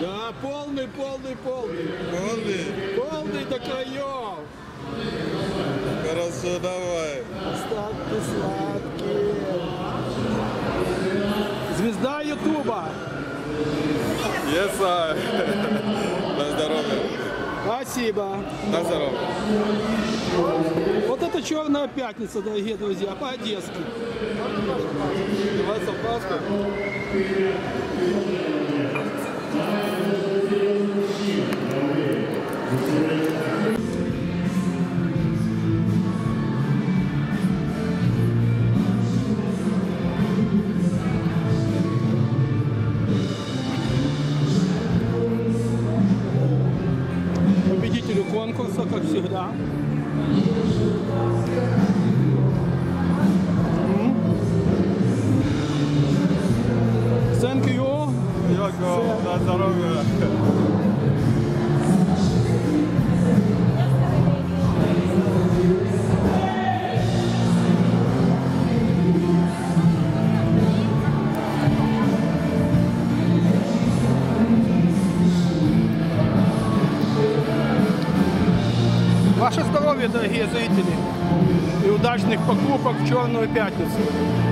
Да, полный, полный, полный. Полный? Полный до краев. Хорошо, давай. Остатки сладкие. Звезда Ютуба. Yes, I. На здоровье. Спасибо. На здоровье. Вот это черная пятница, дорогие друзья, по-одесски. Вас опаска? Победителю конкурса, как всегда. Йоко, на здоровье. Ваше здоровье, дорогие зрители, и удачных покупок в Черную пятницу.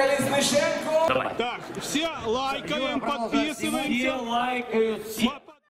Колесниченко. Так, все лайкаем, подписываемся. лайкают, все